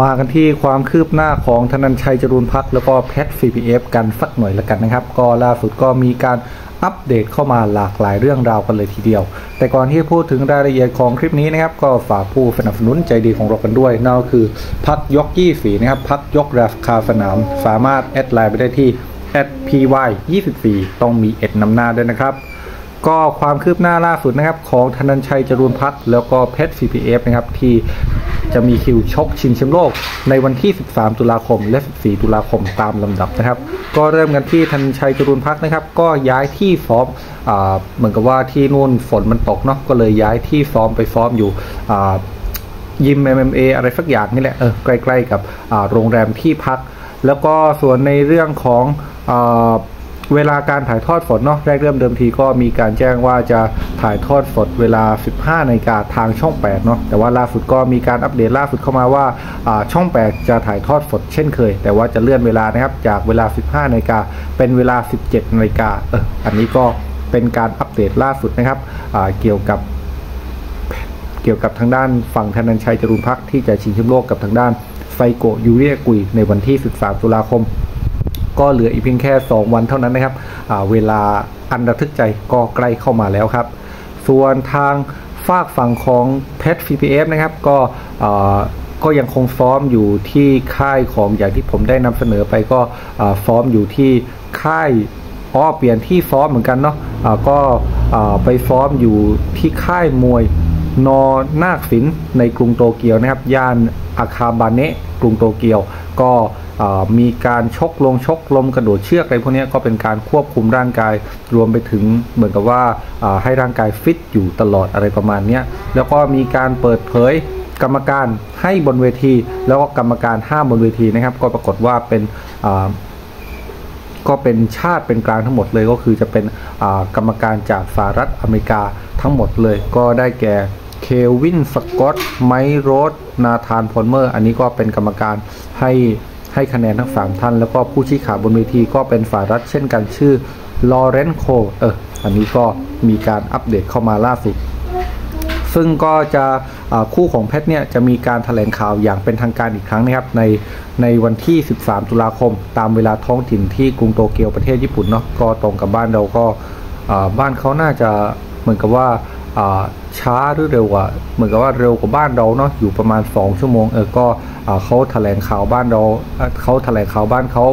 มากันที่ความคืบหน้าของธนันชัยจรูนพักแล้วก็แพท CPF กันสักหน่อยละกันนะครับ ก็ล่าสุดก็มีการอัปเดตเข้ามาหลากหลายเรื่องราวกันเลยทีเดียว แต่ก่อนที่พูดถึงรายละเอียดของคลิปนี้นะครับ ก็ฝากผู้สนับสนุนใจดีของเรากันด้วยนั่นก็คือพักยกยี่สีนะครับพักยกราคาสนาม สามารถแอดไลน์ไปได้ที่ @py 24ต้องมีเอ็ดนำหน้าด้วยนะครับ ก็ความคืบหน้าล่าสุดนะครับ ของธนันชัยจรูนพักแล้วก็เพชร CPF นะครับ ที่จะมีคิวชกชิงแชมป์โลก ในวันที่ 13 ตุลาคม และ 14 ตุลาคมตามลำดับนะครับ ก็เริ่มกันที่ธนันชัยจรูนพักนะครับ ก็ย้ายที่ซ้อมเหมือนกับว่าที่นู่นฝนมันตกเนาะก็เลยย้ายที่ซ้อมไปซ้อมอยู่ยิม MMA อะไรสักอย่างนี่แหละเออใกล้ ๆ กับโรงแรมที่พัก แล้วก็ส่วนในเรื่องของ เวลาการถ่ายทอดสดเนาะแรกเริ่มเดิมทีก็มีการแจ้งว่าจะถ่ายทอดสดเวลา 15นาฬิกาทางช่อง 8 เนาะแต่ว่าล่าสุดก็มีการอัปเดตล่าสุดเข้ามาว่าช่อง 8 จะถ่ายทอดสดเช่นเคย แต่ว่าจะเลื่อนเวลานะครับจากเวลา 15นาฬิกาเป็นเวลา 17นาฬิกาเอออันนี้ก็เป็นการอัปเดตล่าสุดนะครับเกี่ยวกับเกี่ยวกับทางด้านฝั่งธนันชัยจรุนพักที่จะชิงแชมป์โลกกับทางด้านไฟโกยูเรียกุยในวันที่ 13 ตุลาคม ก็เหลืออีกเพียงแค่ 2 วันเท่านั้นนะครับเวลาอันระทึกใจก็ใกล้เข้ามาแล้วครับ ส่วนทางฝากฝั่งของเพชร VPF นะครับก็ก็ยังคงซ้อมอยู่ที่ค่ายของอย่างที่ผมได้นำเสนอไปก็ซ้อมอยู่ที่ค่ายอ๋อเปลี่ยนที่ซ้อมเหมือนกันเนาะะก็ไปซ้อมอยู่ที่ค่ายมวยนอนาคศิลในกรุงโตเกียวนะครับ ย่านอาคาบาเนะกรุงโตเกียว ก็ มีการชกลงชกลมกระโดดเชือกอะไรพวกนี้ก็เป็นการควบคุมร่างกาย รวมไปถึงเหมือนกับว่าให้ร่างกายฟิตอยู่ตลอดอะไรประมาณนี้แล้วก็มีการเปิดเผยกรรมการให้บนเวที แล้วก็กรรมการห้ามบนเวทีนะครับ ก็ปรากฏว่าเป็นก็เป็นชาติเป็นกลางทั้งหมดเลยก็คือจะเป็นกรรมการจากสหรัฐอเมริกาทั้งหมดเลย ก็ได้แก่เควินสกอตไมโรสนาธานพอลเมอร์ อันนี้ก็เป็นกรรมการให้ ให้คะแนนทั้งสามท่าน แล้วก็ผู้ชี้ขาดบนเวทีก็เป็นฝ่ายรัฐเช่นกันชื่อลอเรนโคเอออันนี้ก็มีการอัปเดตเข้ามาล่าสุด ซึ่งก็จะคู่ของเพชรเนี่ยจะมีการแถลงข่าวอย่างเป็นทางการอีกครั้งนะครับในในวันที่ 13 ตุลาคม ตามเวลาท้องถิ่นที่กรุงโตเกียวประเทศญี่ปุ่นเนาะก็ตรงกับบ้านเราก็บ้านเขาน่าจะเหมือนกับว่า ช้าหรือเร็วกว่าเหมือนกับว่าเร็วกว่าบ้านเราเนาะอยู่ประมาณ 2 ชั่วโมงเออก็เขาแถลงข่าวบ้านเราเขาแถลงข่าวบ้านเขา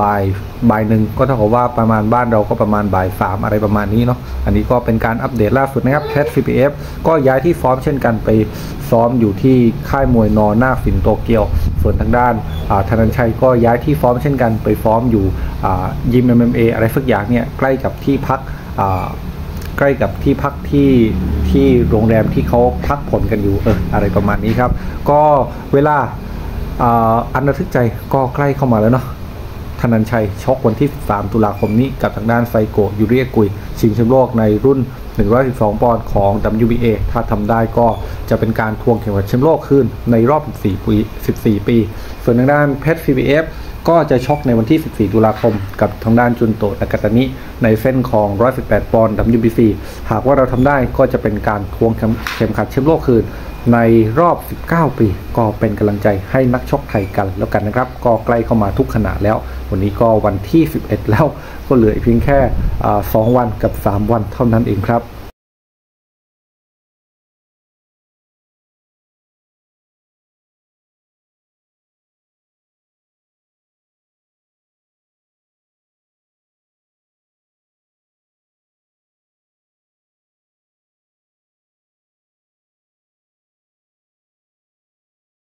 บ่ายบ่ายหนึ่งก็เท่ากับว่าประมาณบ้านเราก็ประมาณบ่ายสามอะไรประมาณนี้เนาะอันนี้ก็เป็นการอัปเดตล่าสุดนะครับแคท CPF ก็ย้ายที่ซ้อมเช่นกันไปซ้อมอยู่ที่ค่ายมวยนอหน้าฟินโตเกียว ส่วนทางด้านธนันชัยก็ย้ายที่ซ้อมเช่นกันไปซ้อมอยู่ยิมเอ็มเออะไรสักอย่างเนี่ยใกล้กับที่พัก ใกล้กับที่พักที่ที่โรงแรมที่เขาพักผ่อนกันอยู่เอออะไรประมาณนี้ครับ ก็เวลาอันระทึกใจก็ใกล้เข้ามาแล้วเนาะธนัญชัยชกวันที่ 3 ตุลาคมนี้กับทางด้านเซโกยูริอากุย ชิงแชมป์โลกในรุ่น 112 ปอนด์ของ WBA ถ้าทำได้ก็จะเป็นการทวงเข็มขัดแชมป์โลกคืนในรอบ 14 ปี 14 ปี ส่วนทางด้านเพชร CBF ก็จะชกในวันที่ 14 ตุลาคม กับทางด้านจุนโตะนากาตานิในเส้นของ 118 ปอนด์ WBC หากว่าเราทำได้ก็จะเป็นการทวงเข็มขัดแชมป์โลกคืนในรอบ 19 ปี ก็เป็นกำลังใจให้นักชกไทยกันแล้วกันนะครับ ก็ใกล้เข้ามาทุกขณะแล้ว วันนี้ก็วันที่ 11 แล้ว ก็เหลือเพียงแค่ 2 วันกับ 3 วันเท่านั้นเองครับ